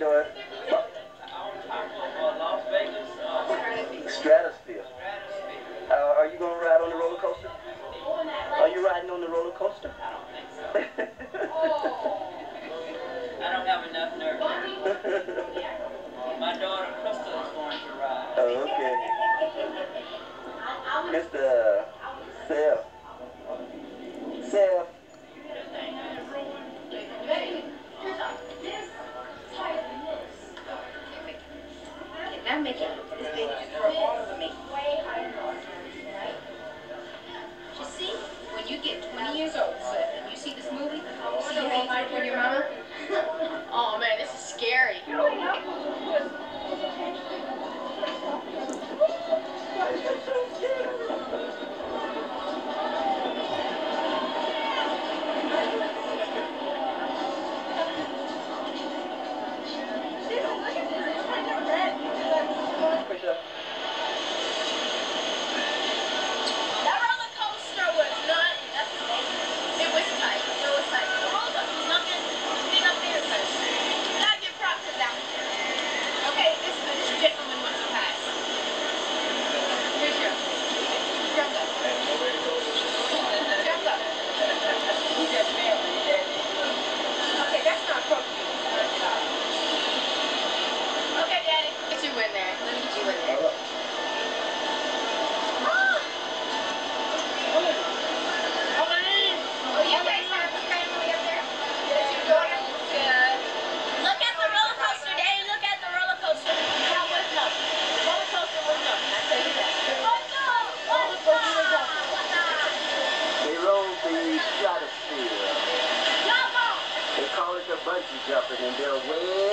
door. You see, when you get 20 years old, and you see this movie, you see when oh, your mama? jumping, and they're way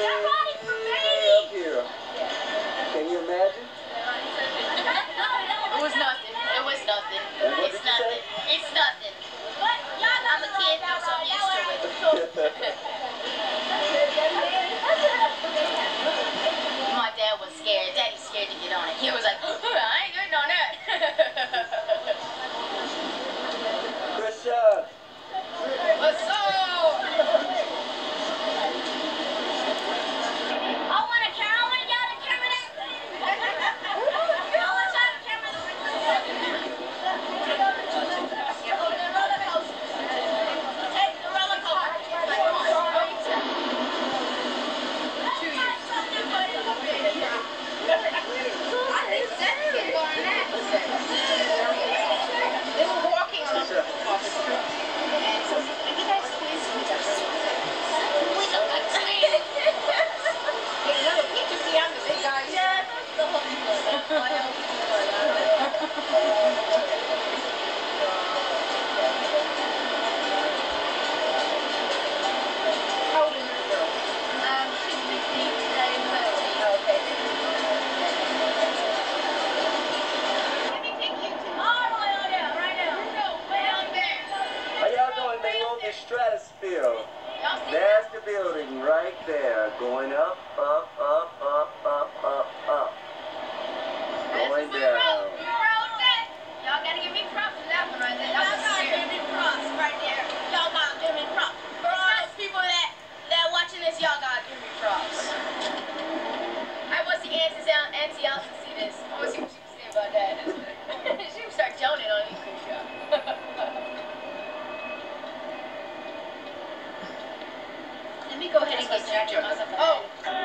still. That's the building right there, going up, up, up, go ahead and get your. Oh.